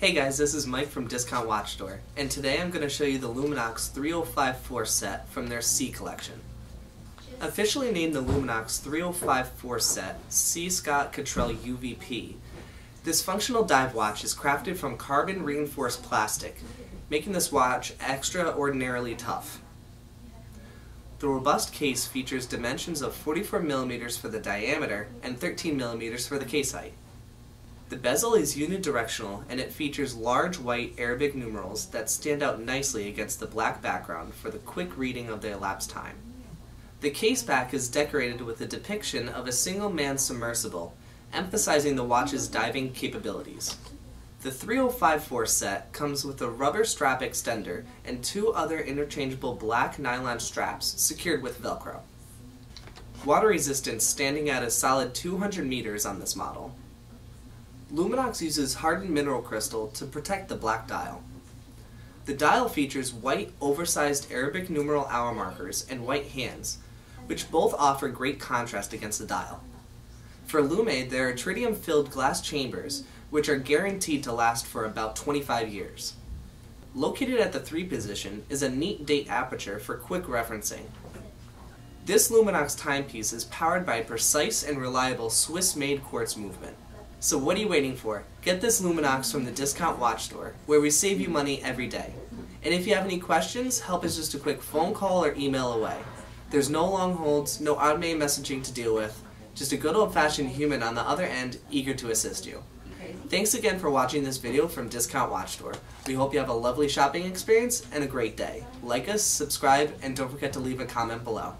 Hey guys, this is Mike from Discount Watch Store, and today I'm going to show you the Luminox 3054 set from their Sea collection. Officially named the Luminox 3054 set Sea. Scott Cassell UVP, this functional dive watch is crafted from carbon reinforced plastic, making this watch extraordinarily tough. The robust case features dimensions of 44mm for the diameter and 13mm for the case height. The bezel is unidirectional and it features large white Arabic numerals that stand out nicely against the black background for the quick reading of the elapsed time. The case back is decorated with a depiction of a single man submersible, emphasizing the watch's diving capabilities. The 3054 set comes with a rubber strap extender and two other interchangeable black nylon straps secured with Velcro. Water resistance standing at a solid 200 meters on this model. Luminox uses hardened mineral crystal to protect the black dial. The dial features white oversized Arabic numeral hour markers and white hands, which both offer great contrast against the dial. For Lume, there are tritium-filled glass chambers, which are guaranteed to last for about 25 years. Located at the 3 position is a neat date aperture for quick referencing. This Luminox timepiece is powered by a precise and reliable Swiss-made quartz movement. So what are you waiting for? Get this Luminox from the Discount Watch Store, where we save you money every day. And if you have any questions, help is just a quick phone call or email away. There's no long holds, no automated messaging to deal with, just a good old-fashioned human on the other end eager to assist you. Thanks again for watching this video from Discount Watch Store. We hope you have a lovely shopping experience and a great day. Like us, subscribe, and don't forget to leave a comment below.